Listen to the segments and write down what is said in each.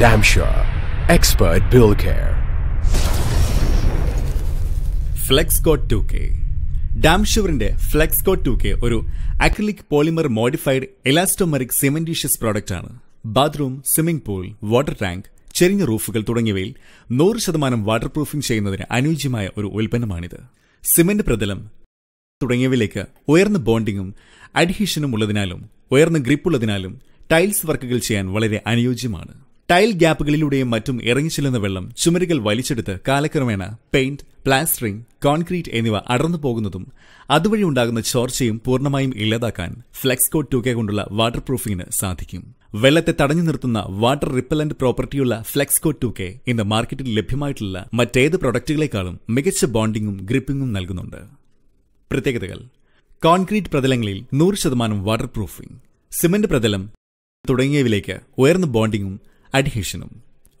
Damshire, expert bill care. Flex coat two K ഡാംഷുവറിന്റെ flex coat two K ഒരു acrylic polymer modified elastomeric cementitious product ആണ്. Bathroom swimming pool water tank ചെരിഞ്ഞ റൂഫുകൾ തുടങ്ങിയവയിൽ നൂറ് ശതമാനം water proofing ചെയ്യുന്നതിന് അനുയോജ്യമായ ഒരു ഉൽപ്പന്നമാണിത്. സിമന്റ് പ്രതലം തുടങ്ങിയവയിലേക്ക് ഉയർന്ന ബോണ്ടിങ്ങും അഡ്ഹീഷനും ഉള്ളതിനാലും ഉയർന്ന ഗ്രിപ്പുള്ളതിനാലും ടൈൽസ് വർക്കുകൾ ചെയ്യാൻ വളരെ അനുയോജ്യമാണ്. ടൈൽ ഗ്യാപ്പുകളിലൂടെയും മറ്റും ഇറങ്ങിച്ചെല്ലുന്ന വെള്ളം ചുമരുകൾ വലിച്ചെടുത്ത് കാലക്രമേണ പെയിന്റ് പ്ലാസ്റ്ററിംഗ് കോൺക്രീറ്റ് എന്നിവ അടർന്നു പോകുന്നതും അതുവഴി ഉണ്ടാകുന്ന ചോർച്ചയും പൂർണമായും ഇല്ലാതാക്കാൻ ഫ്ലെക്സ് കോട്ട് ടൂക്കെ കൊണ്ടുള്ള വാട്ടർ പ്രൂഫിംഗിന് സാധിക്കും. വെള്ളത്തെ തടഞ്ഞു നിർത്തുന്ന വാട്ടർ റിപ്പലന്റ് പ്രോപ്പർട്ടിയുള്ള ഫ്ലെക്സ് കോട്ട് ടൂക്കെ ഇന്ന് മാർക്കറ്റിൽ ലഭ്യമായിട്ടുള്ള മറ്റേത് പ്രൊഡക്റ്റുകളെക്കാളും മികച്ച ബോണ്ടിങ്ങും ഗ്രിപ്പിംഗും നൽകുന്നുണ്ട്. പ്രത്യേകതകൾ. കോൺക്രീറ്റ് പ്രതലങ്ങളിൽ നൂറ് ശതമാനം വാട്ടർ പ്രൂഫിംഗ് സിമന്റ് പ്രതലം തുടങ്ങിയവയിലേക്ക് ഉയർന്ന ബോണ്ടിങ്ങും അഡ്ഹീഷനും.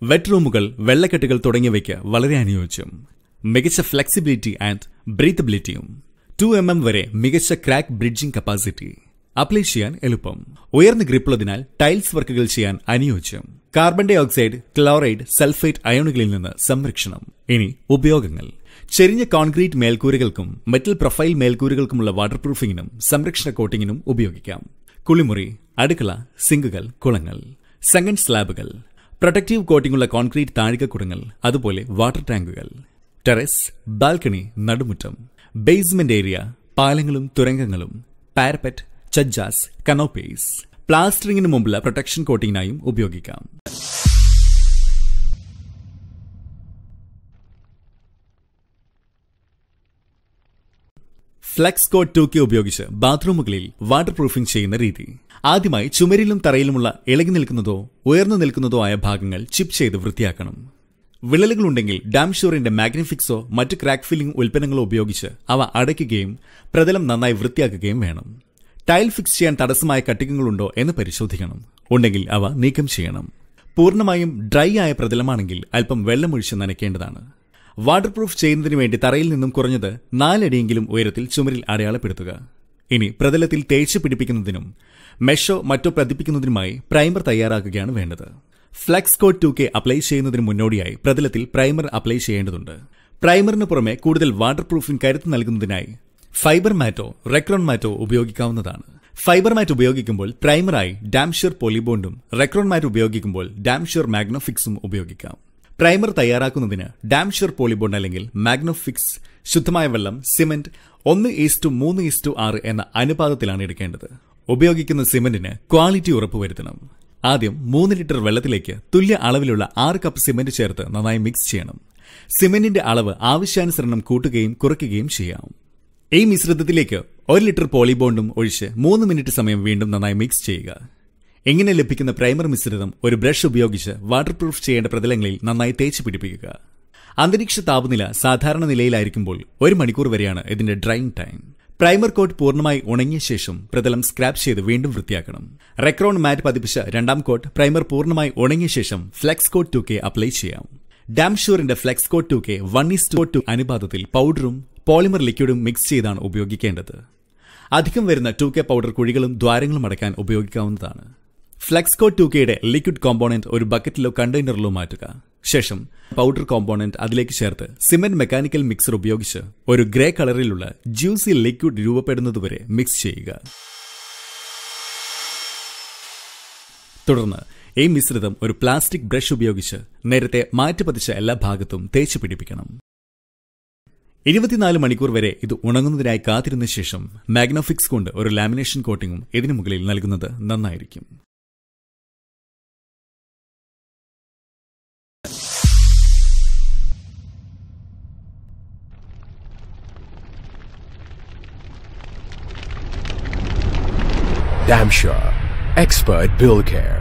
വെറ്റ് റൂമുകൾ വെള്ളക്കെട്ടുകൾ തുടങ്ങിയവയ്ക്ക് വളരെ അനുയോജ്യം. മികച്ച ഫ്ലെക്സിബിലിറ്റി ആൻഡ് ബ്രീത്തബിലിറ്റിയും. ടു എം എം വരെ മികച്ച ക്രാക്ക് ബ്രിഡ്ജിംഗ് കപ്പാസിറ്റി. അപ്ലൈ ചെയ്യാൻ എളുപ്പം. ഉയർന്ന ഗ്രിപ്പുള്ളതിനാൽ ടൈൽസ് വർക്കുകൾ ചെയ്യാൻ അനുയോജ്യം. Carbon dioxide chloride sulphate അയോണുകളിൽ നിന്ന് സംരക്ഷണം. ഇനി ഉപയോഗങ്ങൾ. ചെരിഞ്ഞ കോൺക്രീറ്റ് മേൽക്കൂരകൾക്കും മെറ്റൽ പ്രൊഫൈൽ മേൽക്കൂരകൾക്കുമുള്ള വാട്ടർ പ്രൂഫിങ്ങിനും സംരക്ഷണ കോട്ടിങ്ങിനും ഉപയോഗിക്കാം. കുളിമുറി അടുക്കള സിങ്കുകൾ കുളങ്ങൾ. സെക്കൻഡ് സ്ലാബുകൾ. പ്രൊട്ടക്റ്റീവ് കോട്ടിംഗുള്ള കോൺക്രീറ്റ് താഴികക്കുടങ്ങൾ അതുപോലെ വാട്ടർ ടാങ്കുകൾ. ടെറസ് ബാൽക്കണി നടുമുറ്റം. ബേസ്മെന്റ് ഏരിയ പാലങ്ങളും തുരങ്കങ്ങളും. Parapet chajjas canopies. പ്ലാസ്റ്ററിംഗിന് മുമ്പുള്ള പ്രൊട്ടക്ഷൻ കോട്ടിങ്ങിനായും ഉപയോഗിക്കാം. ഫ്ലെക്സ് കോട്ട് ടൂക്കി ഉപയോഗിച്ച് ബാത്റൂമുകളിൽ വാട്ടർ പ്രൂഫിംഗ് ചെയ്യുന്ന രീതി. ആദ്യമായി ചുമരിലും തറയിലുമുള്ള ഇളകി നിൽക്കുന്നതോ ഉയർന്നു നിൽക്കുന്നതോ ആയ ഭാഗങ്ങൾ ചിപ്പ് ചെയ്ത് വൃത്തിയാക്കണം. വിള്ളലുകളുണ്ടെങ്കിൽ ഡാംഷൂറിന്റെ മാഗ്നിഫിക്സോ മറ്റ് ക്രാക്ക് ഫില്ലിംഗ് ഉൽപ്പന്നങ്ങളോ ഉപയോഗിച്ച് അവ അടയ്ക്കുകയും പ്രതലം നന്നായി വൃത്തിയാക്കുകയും വേണം. ടൈൽ ഫിക്സ് ചെയ്യാൻ തടസ്സമായ കട്ടികങ്ങളുണ്ടോ എന്ന് പരിശോധിക്കണം. ഉണ്ടെങ്കിൽ അവ നീക്കം ചെയ്യണം. പൂർണമായും ഡ്രൈ ആയ പ്രതലമാണെങ്കിൽ അല്പം വെള്ളമൊഴിച്ച് നനയ്ക്കേണ്ടതാണ്. വാട്ടർ പ്രൂഫ് ചെയ്യുന്നതിന് വേണ്ടി തറയിൽ നിന്നും കുറഞ്ഞത് നാലടിയെങ്കിലും ഉയരത്തിൽ ചുമരിൽ അടയാളപ്പെടുത്തുക. ഇനി പ്രതലത്തിൽ തേച്ച് പിടിപ്പിക്കുന്നതിനും മെഷോ മറ്റോ പതിപ്പിക്കുന്നതിനുമായി പ്രൈമർ തയ്യാറാക്കുകയാണ് വേണ്ടത്. Flex coat two K apply ചെയ്യുന്നതിന് മുന്നോടിയായി പ്രതലത്തിൽ പ്രൈമർ അപ്ലൈ ചെയ്യേണ്ടതുണ്ട്. പ്രൈമറിന് പുറമെ കൂടുതൽ വാട്ടർ പ്രൂഫിംഗ് കരുത്ത് നൽകുന്നതിനായി ഫൈബർ മാറ്റോ റെക്രോൺ മാറ്റോ ഉപയോഗിക്കാവുന്നതാണ്. ഫൈബർ മാറ്റ് ഉപയോഗിക്കുമ്പോൾ പ്രൈമറായി ഡാംഷർ പോളിബോണ്ടും റെക്രോൺ മാറ്റ് ഉപയോഗിക്കുമ്പോൾ ഡാംഷർ മാഗ്നോഫിക്സും ഉപയോഗിക്കാം. പ്രൈമർ തയ്യാറാക്കുന്നതിന് ഡാംഷർ പോളിബോണ്ട് അല്ലെങ്കിൽ മാഗ്നോഫിക്സ് ശുദ്ധമായ വെള്ളം സിമന്റ് ഒന്ന് ഈസ്റ്റു മൂന്ന് ഈസ്റ്റു ആറ് എന്ന അനുപാതത്തിലാണ് എടുക്കേണ്ടത്. ഉപയോഗിക്കുന്ന സിമന്റിന് ക്വാളിറ്റി ഉറപ്പുവരുത്തണം ആദ്യം മൂന്ന് ലിറ്റർ വെള്ളത്തിലേക്ക് തുല്യ അളവിലുള്ള ആറ് കപ്പ് സിമന്റ് ചേർത്ത് നന്നായി മിക്സ് ചെയ്യണം. സിമന്റിന്റെ അളവ് ആവശ്യാനുസരണം കൂട്ടുകയും കുറയ്ക്കുകയും ചെയ്യാം. ഈ മിശ്രിതത്തിലേക്ക് ഒരു ലിറ്റർ പോളിബോണ്ടും ഒഴിച്ച് മൂന്ന് മിനിറ്റ് സമയം വീണ്ടും നന്നായി മിക്സ് ചെയ്യുക. ഇങ്ങനെ ലഭിക്കുന്ന പ്രൈമർ മിശ്രിതം ഒരു ബ്രഷ് ഉപയോഗിച്ച് വാട്ടർ പ്രൂഫ് ചെയ്യേണ്ട പ്രതലങ്ങളിൽ നന്നായി തേച്ച് പിടിപ്പിക്കുക. അന്തരീക്ഷ താപനില സാധാരണ നിലയിലായിരിക്കുമ്പോൾ ഒരു മണിക്കൂർ വരെയാണ് ഇതിന്റെ ഡ്രൈയിങ് ടൈം പ്രൈമർ കോട്ട് പൂർണമായി ഉണങ്ങിയ ശേഷം പ്രതലം സ്ക്രാപ്പ് ചെയ്ത് വീണ്ടും വൃത്തിയാക്കണം. റെക്രോൺ മാറ്റ് പതിപ്പിച്ച രണ്ടാം കോട്ട് പ്രൈമർ പൂർണമായി ഉണങ്ങിയ ശേഷം flex coat two K apply ചെയ്യാം. ഡാംഷൂറിന്റെ flex coat two K one is to two അനുപാതത്തിൽ പൗഡറും പോളിമർ ലിക്വിഡും മിക്സ് ചെയ്താണ് ഉപയോഗിക്കേണ്ടത്. അധികം വരുന്ന ടു കെ പൗഡർ കുഴികളും ദ്വാരങ്ങളും അടയ്ക്കാൻ ഉപയോഗിക്കാവുന്നതാണ്. ഫ്ലെക്സ്കോ ടു കെയുടെ ലിക്വിഡ് കോമ്പോണന്റ് ഒരു ബക്കറ്റിലോ കണ്ടെയ്നറിലോ മാറ്റുക. ശേഷം പൗഡർ കോമ്പോണന്റ് അതിലേക്ക് ചേർത്ത് സിമെന്റ് മെക്കാനിക്കൽ മിക്സർ ഉപയോഗിച്ച് ഒരു ഗ്രേ കളറിലുള്ള ജ്യൂസി ലിക്വിഡ് രൂപപ്പെടുന്നതുവരെ മിക്സ് ചെയ്യുക. തുടർന്ന് ഈ മിശ്രിതം ഒരു പ്ലാസ്റ്റിക് ബ്രഷ് ഉപയോഗിച്ച് നേരത്തെ മാറ്റിപ്പതിച്ച എല്ലാ ഭാഗത്തും തേച്ച് പിടിപ്പിക്കണം. ഇരുപത്തിനാല് മണിക്കൂർ വരെ ഇത് ഉണങ്ങുന്നതിനായി കാത്തിരുന്ന ശേഷം മാഗ്നോഫിക്സ് കൊണ്ട് ഒരു ലാമിനേഷൻ കോട്ടിങ്ങും ഇതിനു മുകളിൽ നൽകുന്നത് നന്നായിരിക്കും. Damshire, expert bill care.